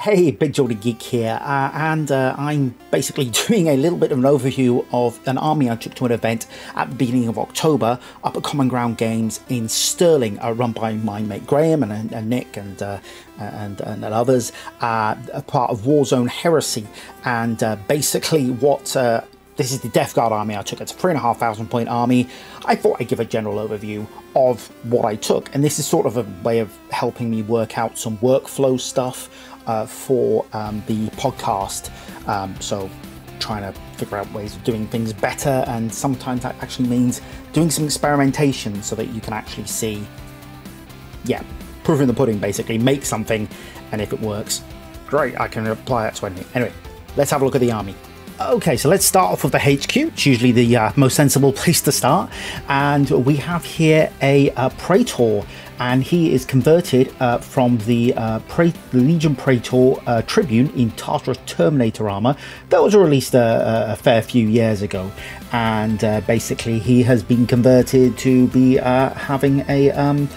Hey, Big Geordie Geek here, uh, and uh, I'm basically doing a little bit of an overview of an army I took to an event at the beginning of October up at Common Ground Games in Stirling, uh, run by my mate Graham and, and Nick and, uh, and, and others, uh, a part of Warzone Heresy. And uh, basically, what this is the Death Guard army I took. It's a three and a half thousand point army. I thought I'd give a general overview of what I took, and this is sort of a way of helping me work out some workflow stuff uh, for um, the podcast. Um, so, trying to figure out ways of doing things better, and sometimes that actually means doing some experimentation so that you can actually see, yeah, proof in the pudding basically. Make something, and if it works, great, I can apply that to anything. Anyway, let's have a look at the army. Okay, so let's start off with the HQ. It's usually the uh, most sensible place to start. And we have here a, a Praetor and he is converted uh, from the uh, Legion Praetor uh, Tribune in Tartarus Terminator armor that was released a, a fair few years ago. And uh, basically, he has been converted to be uh, having a. Um,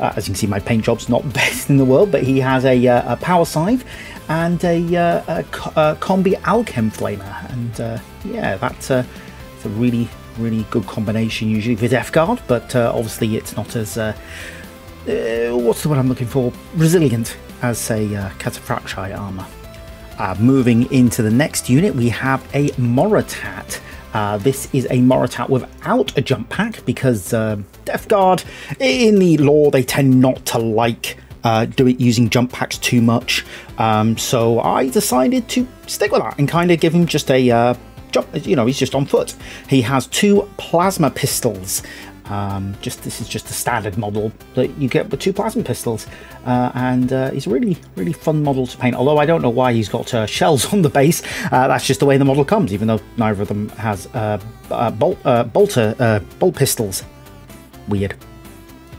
uh, as you can see, my paint job's not best in the world, but he has a, a power scythe and a, a, a combi alchem flamer. And yeah, that's a, it's a really, really good combination usually for Death Guard, but obviously it's not as uh, what's the word I'm looking for? Resilient as say, uh, cataphractii armor. Uh, moving into the next unit, we have a Moritat. Uh, this is a Moritat without a jump pack because uh, Death Guard, in the lore, they tend not to like uh, do it using jump packs too much. Um, so I decided to stick with that and kind of give him just a uh, jump. You know, he's just on foot. He has two plasma pistols. Um, just this is just a standard model that you get with two plasma pistols, uh, and uh, a really really fun model to paint. Although I don't know why he's got uh, shells on the base. Uh, that's just the way the model comes, even though neither of them has uh, uh, bolt bolter bolt pistols. Weird.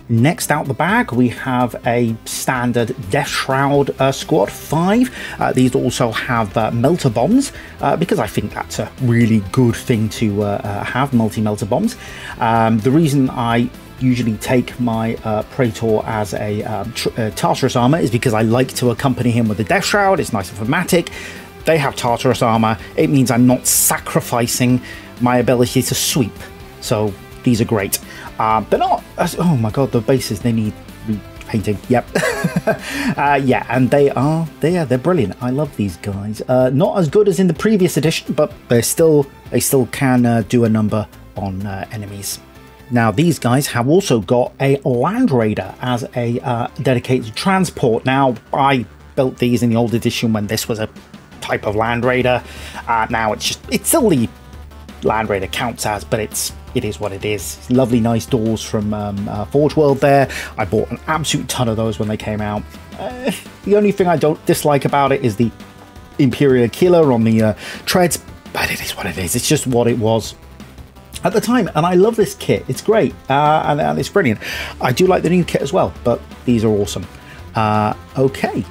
Next out the bag, we have a standard Death Shroud uh, Squad 5. Uh, these also have uh, melter bombs, uh, because I think that's a really good thing to uh, uh, have, multi-melter bombs. Um, the reason I usually take my Praetor as a um, Tartarus armor is because I like to accompany him with the Death Shroud, it's nice and thematic. They have Tartarus armor, it means I'm not sacrificing my ability to sweep. So these are great. Uh, they're not. Oh my god, the bases they need painting. Yep. uh, yeah, and they are. They are. They're brilliant. I love these guys. Uh, not as good as in the previous edition, but they're still. They still can uh, do a number on uh, enemies. Now, these guys have also got a Land Raider as a uh, dedicated transport. Now, I built these in the old edition when this was a type of Land Raider. Uh, now it's just it's still the Land Raider counts as, but it's it is what it is. Lovely, nice doors from um, uh, Forge World there. I bought an absolute ton of those when they came out. Uh, the only thing I don't dislike about it is the Imperial Killer on the uh, treads, but it is what it is. It's just what it was at the time, and I love this kit. It's great, uh, and, and, it's brilliant. I do like the new kit as well, but these are awesome. Uh, okay,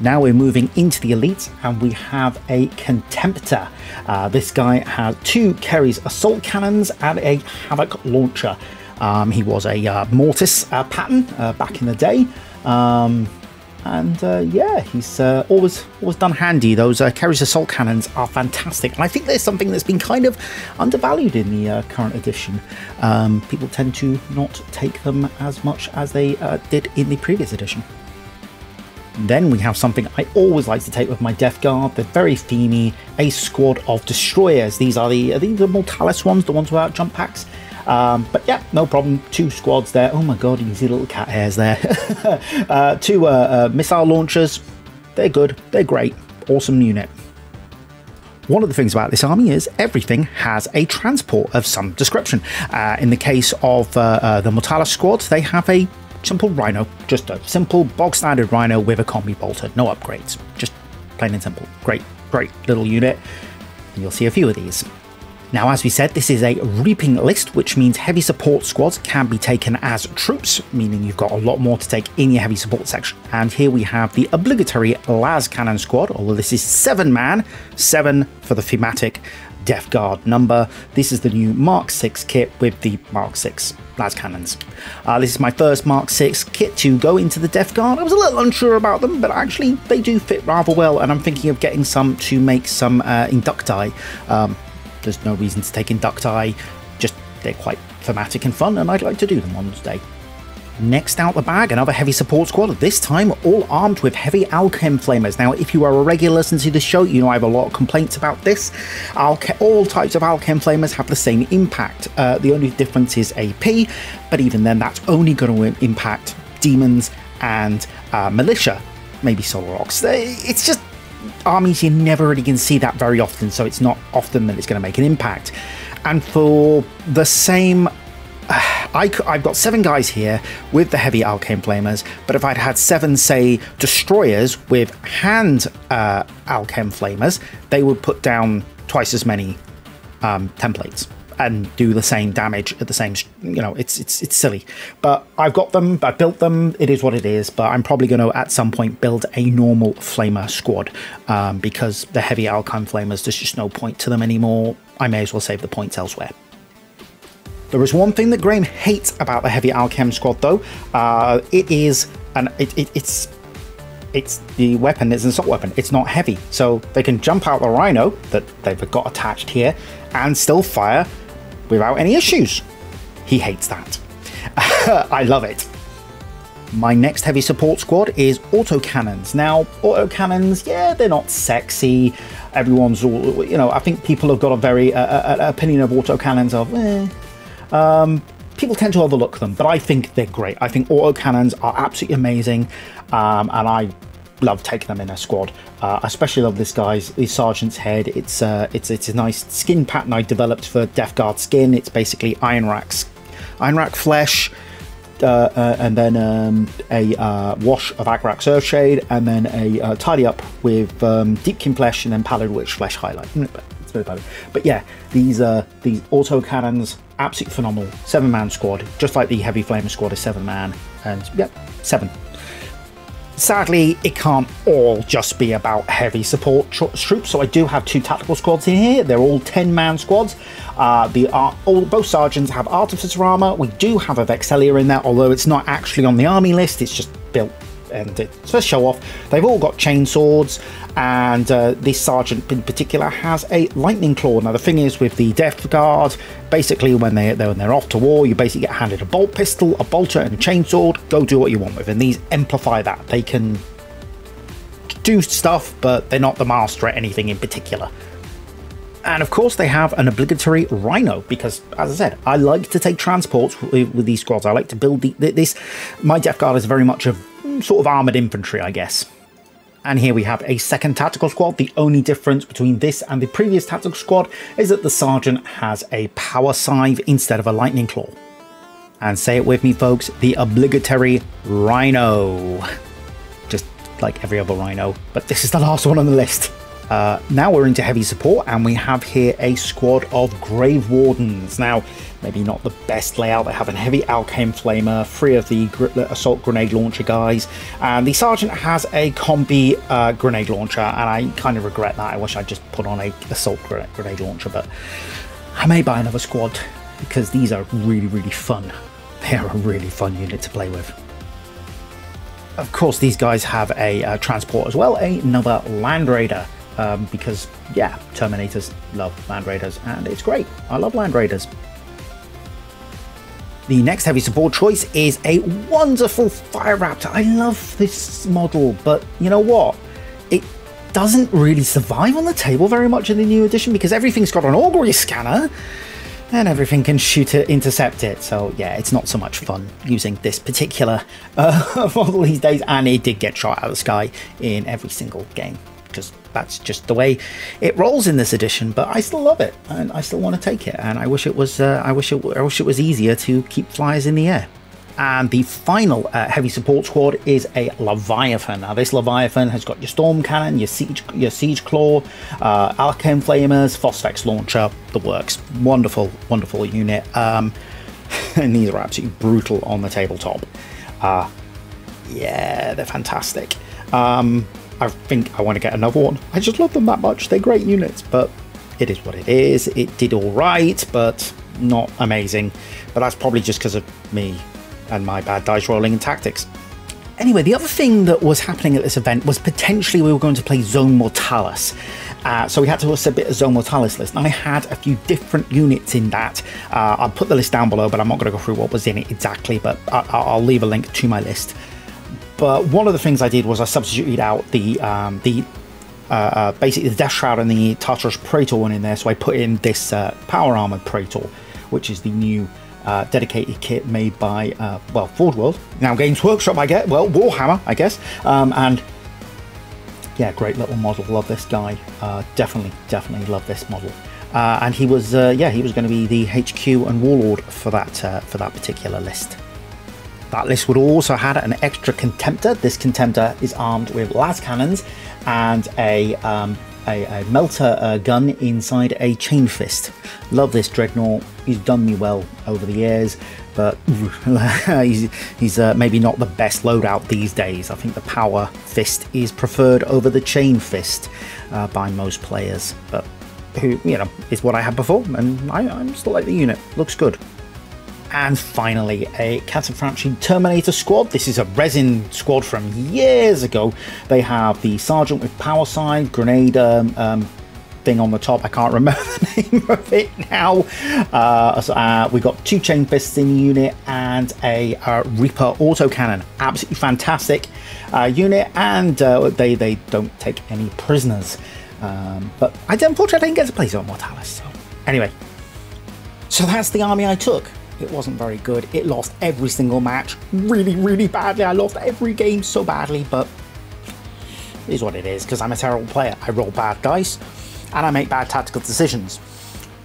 now we're moving into the elites and we have a Contemptor. Uh, this guy has two Kheres assault cannons and a Havoc launcher. Um, he was a uh, Mortis uh, pattern uh, back in the day. Um, and uh, yeah, he's uh, always always done handy. Those uh, Kheres assault cannons are fantastic, and I think there's something that's been kind of undervalued in the uh, current edition. Um, people tend to not take them as much as they did in the previous edition. Then we have something I always like to take with my Death Guard. They're very themey. A squad of destroyers. These are the are these the Mortalis ones, the ones without jump packs. Um, but yeah, no problem. Two squads there. Oh my god, you can see little cat hairs there. uh, two uh, uh, missile launchers. They're good. They're great. Awesome unit. One of the things about this army is everything has a transport of some description. Uh, in the case of uh, uh, the Mortalis squad, they have a simple Rhino, just a simple bog standard Rhino with a combi bolter, no upgrades, just plain and simple. Great, great little unit, and you'll see a few of these. Now, as we said, this is a reaping list, which means heavy support squads can be taken as troops, meaning you've got a lot more to take in your heavy support section. And here we have the obligatory las cannon squad, although this is seven man, seven for the thematic Death Guard number. This is the new Mark 6 kit with the Mark 6 las cannons. Uh, this is my first Mark 6 kit to go into the Death Guard. I was a little unsure about them, but actually they do fit rather well, and I'm thinking of getting some to make some uh, Inducti. Um, there's no reason to take Inducti, just they're quite thematic and fun, and I'd like to do them one day. Next out the bag, another heavy support squad, this time all armed with heavy Alchem Flamers. Now, if you are a regular listener to the show, you know I have a lot of complaints about this. Alke all types of Alchem Flamers have the same impact. Uh, the only difference is AP, but even then, that's only going to impact demons and uh, militia, maybe Solar Aux. It's just armies you never really can see that very often, so it's not often that it's going to make an impact. And for the same I, have got seven guys here with the heavy Alchem Flamers, but if I'd had seven, say, destroyers with hand uh, Flamers, they would put down twice as many um, templates and do the same damage at the same you know it's it's it's silly. But i've got them i built them it is what it is but i'm probably going to at some point build a normal flamer squad um, because the heavy Alchem flamers there's just no point to them anymore. I may as well save the points elsewhere there is one thing that Graham hates about the heavy Alchem squad, though. Uh, it is, and it, it, it's it's the weapon is an assault weapon. It's not heavy, so they can jump out the Rhino that they've got attached here and still fire without any issues. He hates that. I love it. My next heavy support squad is autocannons. Now, autocannons, yeah, they're not sexy. Everyone's all, you know, I think people have got a very uh, uh opinion of autocannons of, eh, um, people tend to overlook them, but I think they're great. I think auto cannons are absolutely amazing, um, and I love taking them in a squad. Uh, especially love this guy's the sergeant's head. It's uh, it's it's a nice skin pattern I developed for Death Guard skin. It's basically Ionrach's Iron Rack flesh. Uh, uh, and then um, a uh, wash of Agrax Earthshade, and then a uh, tidy up with um, Deepkin flesh, and then Pallid Wych flesh highlight. But yeah, these uh, these auto cannons absolutely phenomenal. Seven man squad, just like the Heavy Flamer squad is seven man, and yep, seven. Sadly, it can't all just be about heavy support troops, so I do have two tactical squads in here. They're all 10 man squads. Uh, the uh, all both sergeants have artificer armor. We do have a Vexilla in there, although it's not actually on the army list. It's just built and it's for show off. They've all got chainswords, and uh, this sergeant in particular has a lightning claw. Now the thing is with the Death Guard, basically when they when they're off to war, you basically get handed a bolt pistol, a bolter, and a chainsword. Go do what you want with, and these amplify that. They can do stuff, but they're not the master at anything in particular. And of course, they have an obligatory Rhino because, as I said, I like to take transports with, with these squads. I like to build the, this. My Death Guard is very much a sort of armoured infantry, I guess. And here we have a second tactical squad. The only difference between this and the previous tactical squad is that the sergeant has a power scythe instead of a lightning claw. And say it with me, folks, the obligatory rhino. Just like every other rhino, but this is the last one on the list. Uh, now we're into heavy support, and we have here a squad of Grave Wardens. Now, maybe not the best layout. They have a heavy Alchem Flamer, three of the assault grenade launcher guys, and the sergeant has a combi uh, grenade launcher, and I kind of regret that. I wish I'd just put on a assault grenade launcher, but I may buy another squad because these are really, really fun. They are a really fun unit to play with. Of course, these guys have a uh, transport as well, another Land Raider um, because yeah, Terminators love Land Raiders and it's great. I love Land Raiders. The next heavy support choice is a wonderful Fire Raptor. I love this model, but you know what? It doesn't really survive on the table very much in the new edition because everything's got an augury scanner and everything can shoot it, intercept it. So yeah, it's not so much fun using this particular uh, model these days, and it did get shot out of the sky in every single game because that's just the way it rolls in this edition. But I still love it, and I still want to take it. And I wish it was. Uh, I wish it. I wish it was easier to keep flyers in the air. And the final uh, heavy support squad is a Leviathan. Now, this Leviathan has got your Storm Cannon, your Siege, your Siege Claw, uh, Alchem Flamers, Phosphex Launcher, the works. Wonderful, wonderful unit. Um, and these are absolutely brutal on the tabletop. Uh, yeah, they're fantastic. Um, I think I want to get another one. I just love them that much. They're great units, but it is what it is. It did all right, but not amazing. But that's probably just because of me and my bad dice rolling and tactics. Anyway, the other thing that was happening at this event was potentially we were going to play Zone Mortalis. Uh, so we had to submit a Zone Mortalis list. And I had a few different units in that. Uh, I'll put the list down below, but I'm not going to go through what was in it exactly, but I- will leave a link to my list. But one of the things I did was I substituted out the um, the uh, uh basically the Death Shroud and the Tartarus Praetor one in there. So I put in this uh, Power Armored Praetor, which is the new uh, dedicated kit made by, uh, well, Forge World. Now Games Workshop, I get, well, Warhammer, I guess. Um, and yeah, great little model. Love this guy. Uh, definitely, definitely love this model. And he was, yeah, he was going to be the HQ and Warlord for that for that particular list. That list would also had an extra Contemptor. This Contemptor is armed with las cannons and a um, a, a melter uh, gun inside a chain fist. Love this dreadnought. He's done me well over the years, but he's, he's uh, maybe not the best loadout these days. I think the power fist is preferred over the chain fist uh, by most players, but who you know is what I had before, and I, I'm still like the unit. Looks good. And finally, a Cataphractii Terminator squad. This is a resin squad from years ago. They have the Sergeant with power scythe, grenade um, um, thing on the top. I can't remember the name of it now. Uh, so, uh, we've got two chain fists in the unit and a uh, Reaper autocannon. Absolutely fantastic uh, unit, and uh, they they don't take any prisoners. Um, but I unfortunately didn't get to play Zone Mortalis. So anyway, so that's the army I took. It wasn't very good. It lost every single match really, really badly. I lost every game so badly, but is what it is because I'm a terrible player. I roll bad dice and I make bad tactical decisions.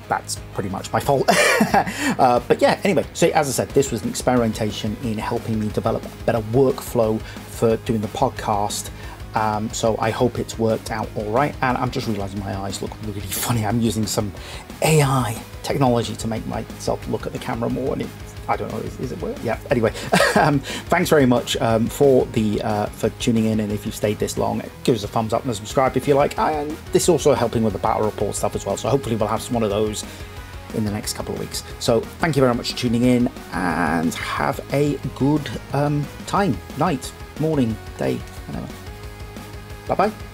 That's pretty much my fault. uh, but yeah, anyway, so as I said, this was an experimentation in helping me develop a better workflow for doing the podcast. Um, so I hope it's worked out all right. And I'm just realizing my eyes look really funny. I'm using some AI technology to make myself look at the camera more and it I don't know, is, is it work? Yeah. Anyway, um, thanks very much um, for the uh, for tuning in, and if you've stayed this long, give us a thumbs up and subscribe if you like. And this is also helping with the battle report stuff as well. So hopefully we'll have one of those in the next couple of weeks. So thank you very much for tuning in, and have a good um, time, night, morning, day, whatever. Bye bye.